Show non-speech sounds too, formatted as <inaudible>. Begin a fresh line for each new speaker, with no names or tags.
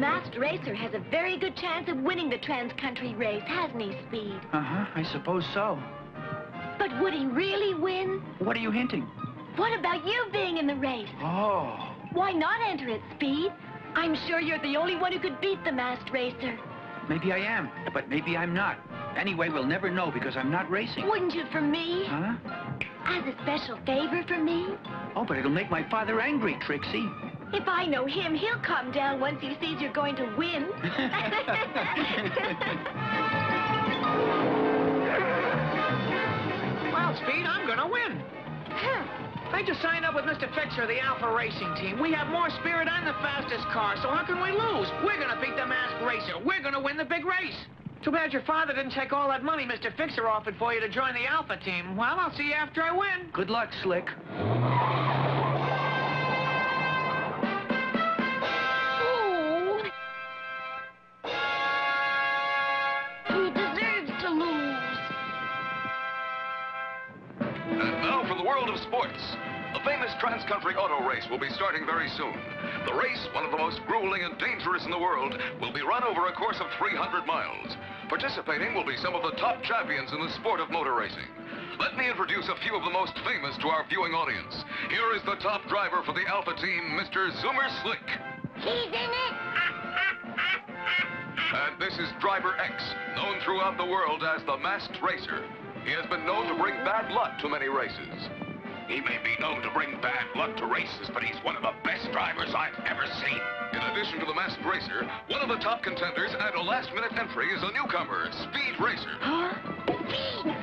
racer has a very good chance of winning the trans-country race, hasn't he, Speed?
Uh-huh, I suppose so.
But would he really win?
What are you hinting?
What about you being in the race?
Oh,
Why not enter it, Speed? I'm sure you're the only one who could beat the masked racer.
maybe I am, but maybe I'm not. Anyway, we'll never know because I'm not racing.
Wouldn't you for me?
Huh?
As a special favor for me?
Oh, but it'll make my father angry, Trixie.
If I know him, he'll calm down once he sees you're going to win. <laughs>
Well, Speed, I'm gonna win. I just signed up with Mr. Fixer, the Alpha Racing team. We have more spirit and the fastest car, so how can we lose? We're gonna beat the masked racer. We're gonna win the big race. Too bad your father didn't take all that money Mr. Fixer offered for you to join the Alpha team. Well, I'll see you after I win.
Good luck, Slick.
For the world of sports. The famous trans-country auto race will be starting very soon. The race, one of the most grueling and dangerous in the world, will be run over a course of 300 miles. Participating will be some of the top champions in the sport of motor racing. Let me introduce a few of the most famous to our viewing audience. Here is the top driver for the Alpha team, Mr. Zoomer Slick.
He's in it.
And this is Driver X, known throughout the world as the Masked Racer. He has been known to bring bad luck to many races.
He may be known to bring bad luck to races, but he's one of the best drivers I've ever seen.
In addition to the Masked Racer, one of the top contenders and a last-minute entry is a newcomer, Speed Racer.
Huh? <gasps> Speed